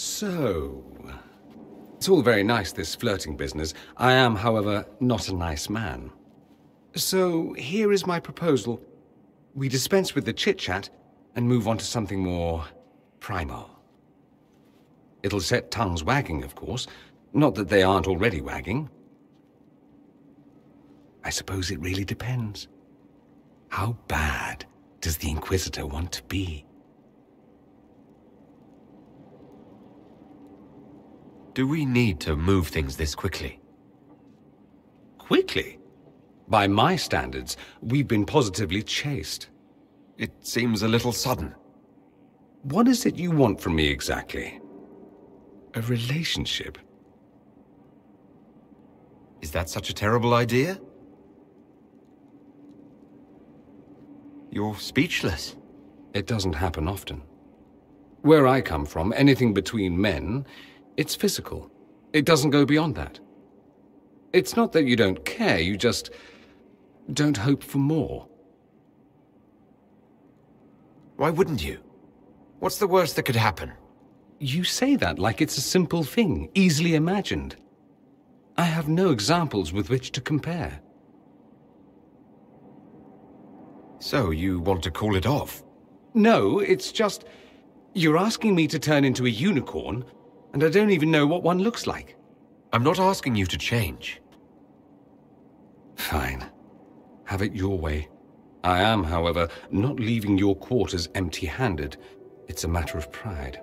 So... It's all very nice, this flirting business. I am, however, not a nice man. So, here is my proposal. We dispense with the chit-chat and move on to something more... primal. It'll set tongues wagging, of course. Not that they aren't already wagging. I suppose it really depends. How bad does the Inquisitor want to be? Do we need to move things this quickly? Quickly? By my standards, we've been positively chaste. It seems a little sudden. What is it you want from me exactly? A relationship? Is that such a terrible idea? You're speechless. It doesn't happen often. Where I come from, anything between men, it's physical. It doesn't go beyond that. It's not that you don't care, you just don't hope for more. Why wouldn't you? What's the worst that could happen? You say that like it's a simple thing, easily imagined. I have no examples with which to compare. So, you want to call it off? No, it's just... You're asking me to turn into a unicorn, and I don't even know what one looks like. I'm not asking you to change. Fine. Have it your way. I am, however, not leaving your quarters empty-handed. It's a matter of pride.